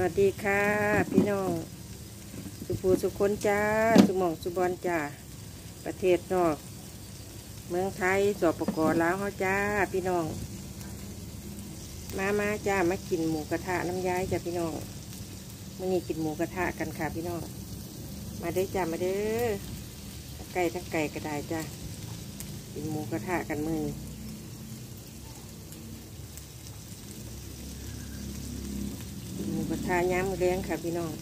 วัสดีค่ะ พี่น้อง สุภูสุคนจ้า สุหมองสุบอลจ้า ประเทศนอก เมืองไทยสอบประกลาวเฮาจ้า พี่น้อง มามาจ้า มากินหมูกระทะน้ำย้ายจ้าพี่น้องมื่อนี้กินหมูกระทะกันค่ะพี่น้อง มาเด้อจ้า มาเด้อไก่ทั้งไก่ก็ได้จ้ากินหมูกระทะกันมือนี้ หมูกระทะย้ำแรงค่ะพี่น้อง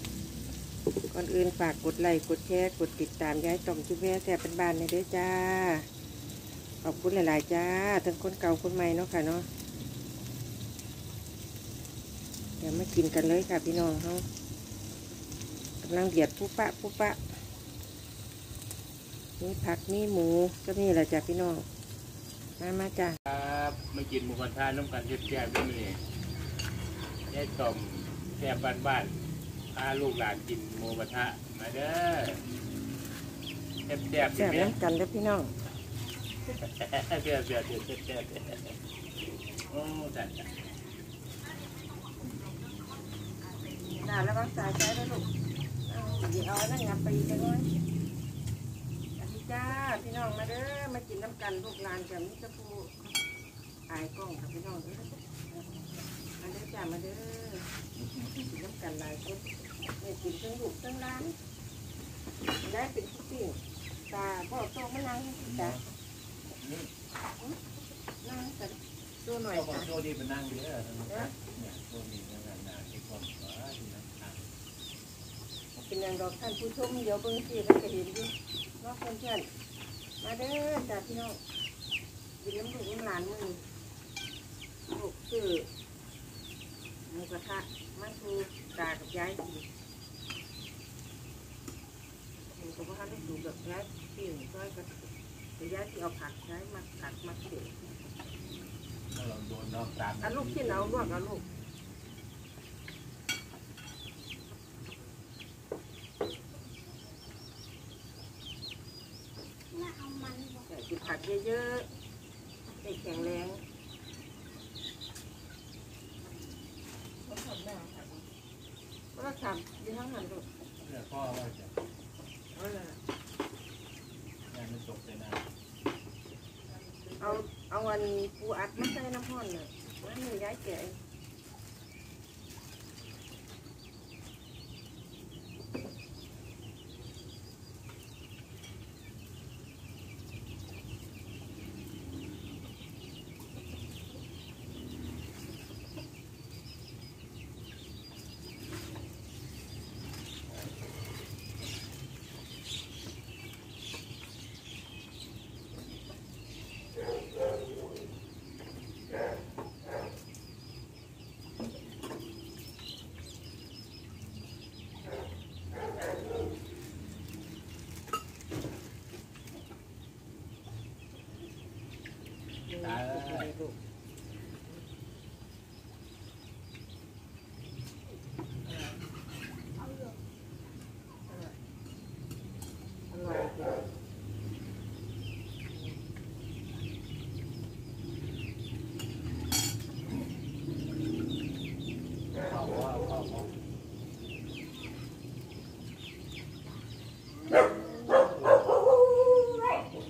ก่อนอื่นฝากกดไลค์กดแชร์กดติดตามย้ายต่อมจุ๊บแม่แซ่บเป็นบ้านในเด้อจ้า ขอบคุณหลาย ๆ จ้าทั้งคนเก่าคนใหม่เนาะค่ะเนาะเดี๋ยวมากินกันเลยค่ะพี่น้องเขากำลังเดือดปุ๊ปะปุ๊ปะมีผักมีหมูก็นี่แหละจ้าพี่น้องมามาจ้าครับมากินหมูกระทะน้ำกันแซ่บๆด้วยนี่ยายต้ม ซ่บบ้านๆพาลูกหลานกินหมูกระทะมาเด้อแซ่บๆแซ่ใช่บไหมน้ำกันเด้อพี่น้องแซ่บๆแซ่บๆแซ่บๆโอ้จัดจ้ะด่าแล้วก็สายใจแล้วลูกเอาเดี๋ยวเอาอันนั่นงับไปอีกจังเลยสวัสดีจ้าพี่น้องมาเด้อมากินน้ำกันลูกหลานกับมิตรภูอายกล้องกับพี่น้องเด้อ มาเด้อจ้ามาเด้อกินน้ำกันหลายคนเนี่ยกินทั้งลูกทั้งหล้านได้เป็นผู้ปิ่งตาพ่อโตมานั่งที่ตานั่งกันตัวหน่อยจ้ะโชดีไปนั่งเยอะนะครับเนี่ยโชดีนั่งนานๆที่คนขวาที่นั่งทางเป็นอย่างดอกท่านผู้ชมเดี๋ยวเบิ่งสิแล้วจะเห็นอยู่เนอกเพื่อนๆมาเด้อจ้าพี่น้องกินน้ำลูกน้ำหลานมือนี้ลูกชื่อหมูก ระมันคือตากับยายกินหมูกับว่าลูกดูแบบยายปิ่งก็จะแต่ยายที่เอาผักยายมาผักมาเกี่ยวถ้าเราโดนน้อกตามเอาลูกที่เอาลวกเอาลูกแต่กินผักเยอะๆให้แข็งแรง ก็ทำยี่ห้อหันลูกเพื่อพ่อว่าจะเอาละงานมันจบไปนานเอาเอาอันปูอัดมาใส่น้ำห้อนน่ะมันมีย้ายแก่ ตายแล้ว ลูกอร่อยจ้ะ พ่อพ่อพ่อพ่อ นั่งนั่งอยู่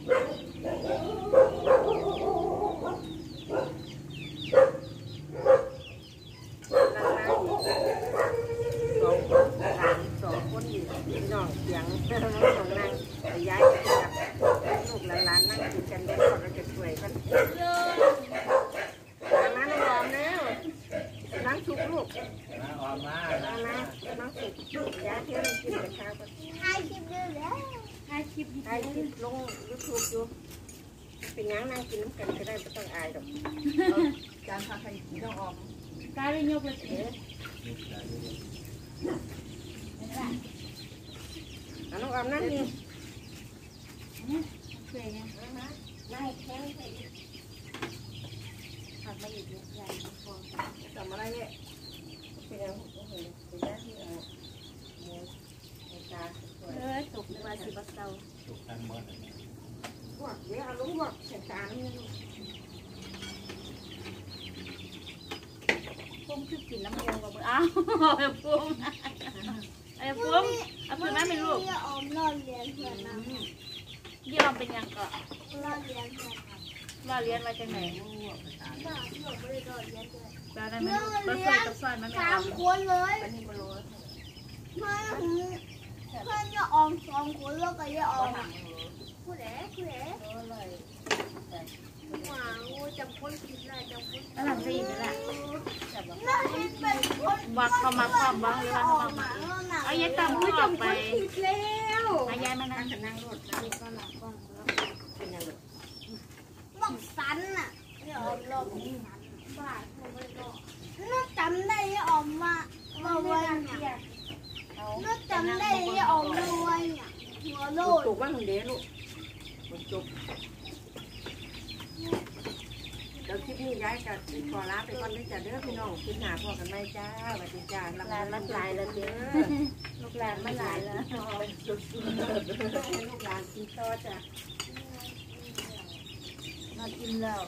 สองคนหลานสองคนอยู่พี่น้องเสียงสองนั่งแต่ย้ายไปกับลูกหลานๆนั่งกินกันได้พอเราจะช่วยกันมามาน้องหอมแล้วนั่งชุบลูก มาออกมา มามานั่ง ชุบย้ายเที่ยวกินกับข้าวกันถ่ายคลิปด้วยแล้วถ่ายคลิปถ่ายคลิปลงยูทูบอยู่เป็นยังนั่งกินน้ำกันก็ได้ไม่ต้องอายดอกจานผักไข่ต้องออกกลายเป็นยกเลยเอ๋เอาน้องออมนั่งนี่เปย์ยังมามานั่งแข็งไปผักมาอีกใหญ่ทำอะไรเนี่ยเป็นยังโอ้โหเป็นยังที่ เอาหมูในตาสวยตกในวันสิบเตาถูกตั้งหมดพวกเดี๋ยวเอาลูกบอกใส่ตานี่ลูกคงคือกินน้ำมูกกับมืออ้าวไอ้ปุ้มไอ้ปุ้มเอาปืนมาเป็นลูกเรียออมรอดเรียนเพื่อนนะยี่ออมเป็นยังก็รอดเรียนเพื่อนนะว่าเรียนมาจากไหนบ้าที่บอกไม่ได้รอดเรียนเลยเราได้ไหมลูกเราเคยกับซอยมันไม่สาเอามคนเลย อันนี้บรู เพื่อนผมเพื่อนจะ ออมสองคนแล้วก็จะออมผู้ใดผู้ใดหมางูจำคนผิดเลยจำคนแล้วหลังจะอีกไหมล่ะน่าจะเป็นคนว่าเขามาความบ้างหรือว่าเขามามาเอายายตำผู้ออกไปผิดแล้วเอายายมานั่งนั่งรถแล้วนี่ก็หลับกล้องแล้วเป็นยังไงบอกสันน่ะเดี๋ยวออมรอบนี้บ้าผมไม่รอดน่าจำได้ที่ออมมามาไว้เนี่ยน่าจำได้ที่ออมมาไว้เนี่ย จบวโาดตกบ้งเดี๋ยวลูกฝนเดี๋ยวคลิปนี้ย้ายกับขอลาไปก่อนเด้จ้ะเด้อพี่น้องคิปหนาพอกันไหมจ้าวันดีจ้าลูกหลานมันลายแล้วเด้อลูกหลานมันลายแล้วลูกหลานกินต่อจ้ะมากินแล้ว